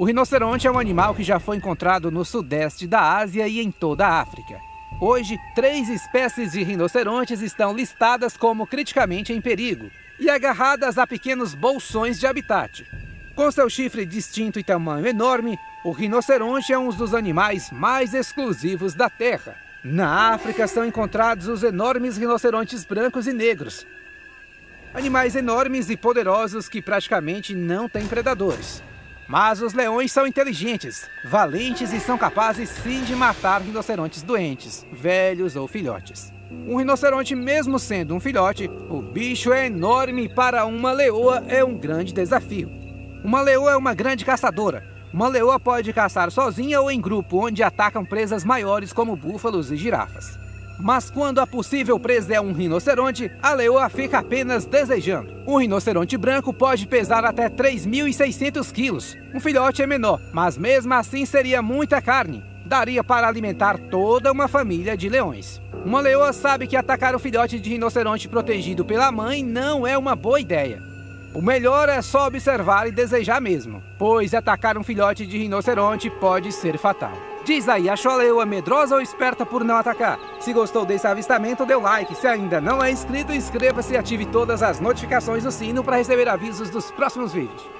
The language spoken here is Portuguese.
O rinoceronte é um animal que já foi encontrado no sudeste da Ásia e em toda a África. Hoje, três espécies de rinocerontes estão listadas como criticamente em perigo e agarradas a pequenos bolsões de habitat. Com seu chifre distinto e tamanho enorme, o rinoceronte é um dos animais mais exclusivos da Terra. Na África são encontrados os enormes rinocerontes brancos e negros. Animais enormes e poderosos que praticamente não têm predadores. Mas os leões são inteligentes, valentes e são capazes sim de matar rinocerontes doentes, velhos ou filhotes. Um rinoceronte, mesmo sendo um filhote, o bicho é enorme e para uma leoa é um grande desafio. Uma leoa é uma grande caçadora. Uma leoa pode caçar sozinha ou em grupo, onde atacam presas maiores como búfalos e girafas. Mas quando a possível presa é um rinoceronte, a leoa fica apenas desejando. Um rinoceronte branco pode pesar até 3.600 quilos. Um filhote é menor, mas mesmo assim seria muita carne. Daria para alimentar toda uma família de leões. Uma leoa sabe que atacar um filhote de rinoceronte protegido pela mãe não é uma boa ideia. O melhor é só observar e desejar mesmo, pois atacar um filhote de rinoceronte pode ser fatal. Diz aí, achou a leoa medrosa ou esperta por não atacar? Se gostou desse avistamento, dê o like. Se ainda não é inscrito, inscreva-se e ative todas as notificações do sino para receber avisos dos próximos vídeos.